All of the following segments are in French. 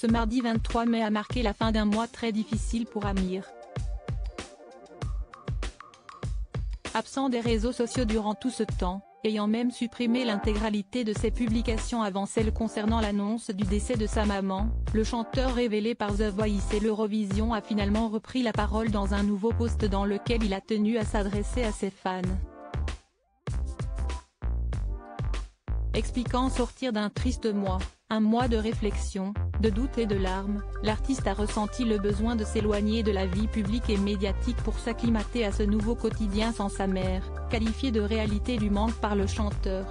Ce mardi 23 mai a marqué la fin d'un mois très difficile pour Amir. Absent des réseaux sociaux durant tout ce temps, ayant même supprimé l'intégralité de ses publications avant celle concernant l'annonce du décès de sa maman, le chanteur révélé par The Voice et l'Eurovision a finalement repris la parole dans un nouveau post dans lequel il a tenu à s'adresser à ses fans. Expliquant sortir d'un triste mois, un mois de réflexion, de doute et de larmes, l'artiste a ressenti le besoin de s'éloigner de la vie publique et médiatique pour s'acclimater à ce nouveau quotidien sans sa mère, qualifié de réalité du manque par le chanteur.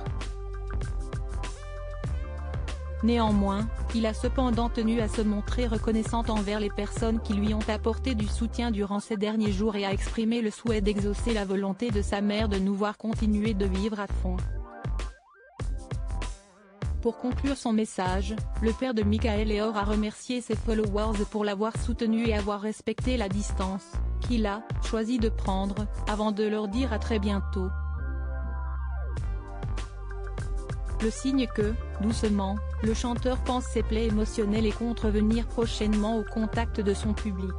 Néanmoins, il a cependant tenu à se montrer reconnaissant envers les personnes qui lui ont apporté du soutien durant ces derniers jours et a exprimé le souhait d'exaucer la volonté de sa mère de nous voir continuer de vivre à fond. Pour conclure son message, le père de Michael Eor a remercié ses followers pour l'avoir soutenu et avoir respecté la distance, qu'il a choisi de prendre, avant de leur dire à très bientôt. Le signe que, doucement, le chanteur pense ses plaies émotionnelles et compte prochainement au contact de son public.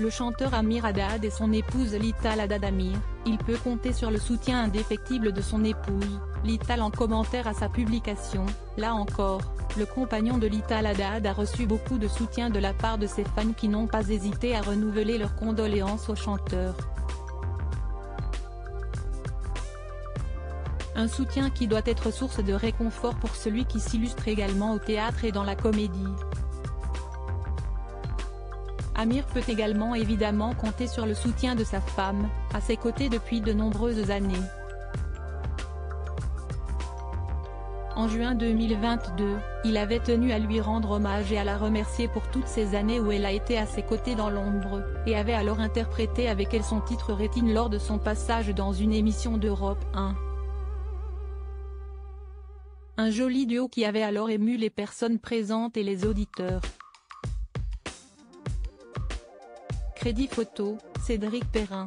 Le chanteur Amir Haddad et son épouse Lital Haddad Amir, il peut compter sur le soutien indéfectible de son épouse, Lital en commentaire à sa publication, là encore, le compagnon de Lital Haddad a reçu beaucoup de soutien de la part de ses fans qui n'ont pas hésité à renouveler leurs condoléances au chanteur. Un soutien qui doit être source de réconfort pour celui qui s'illustre également au théâtre et dans la comédie. Amir peut également évidemment compter sur le soutien de sa femme, à ses côtés depuis de nombreuses années. En juin 2022, il avait tenu à lui rendre hommage et à la remercier pour toutes ces années où elle a été à ses côtés dans l'ombre, et avait alors interprété avec elle son titre Rétine lors de son passage dans une émission d'Europe 1. Un joli duo qui avait alors ému les personnes présentes et les auditeurs. Crédit photo, Cédric Perrin.